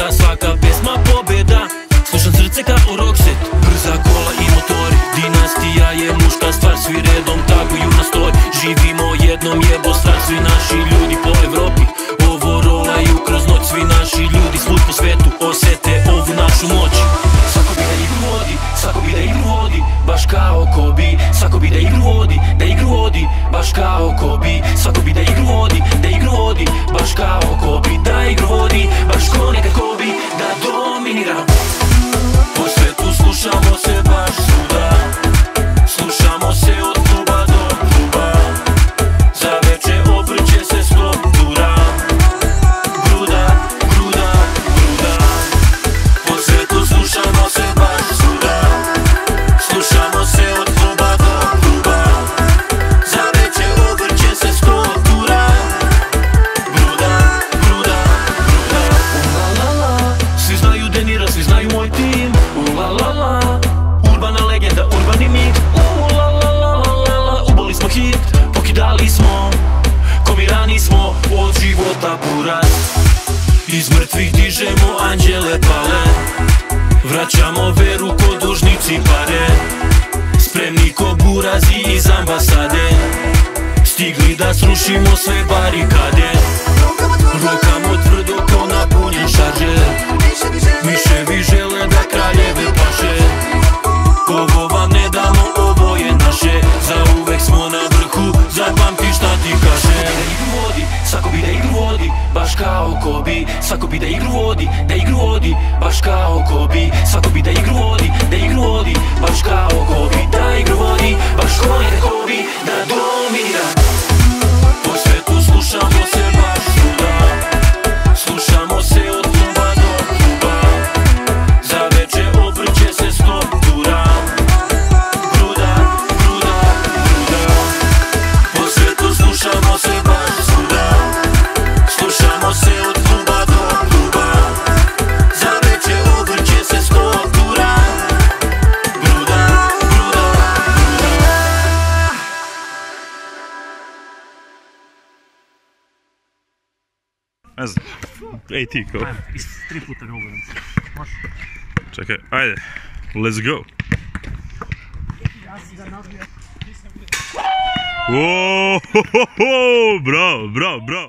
puta Svaka pjesma pobjeda. Slušam srce kao rockset Brza kola i motori. Dinastija je muška stvar. Svi redom tako ju nastoj Živimo jednom jebo stvar. Svi naši ljudi po Evropi Ovo rolaju kroz noć. Svi naši ljudi svud po svetu Osete ovu našu moć. Svako bi da igru vodi Svako bi da igru vodi Baš kao Kobi Svako bi da igru vodi Da igru vodi Baš kao Kobi Svako bi da igru vodi Da igru vodi Baš kao bi. Da igru vodi Iz mrtvih dižemo anđele pale. Vraćamo veru ko dužnici pare. Spremni ko burazi iz ambasade. Stigli da srušimo sve barikade Baš kao Kobi, svako bi da igru vodi Da igru vodi, baš kao Kobi Svako bi da Ne znam. Ej ti ko. Tri puta ne. Može. Čekaj, ajde. Let's go. Oooo, bravo, bravo, bravo.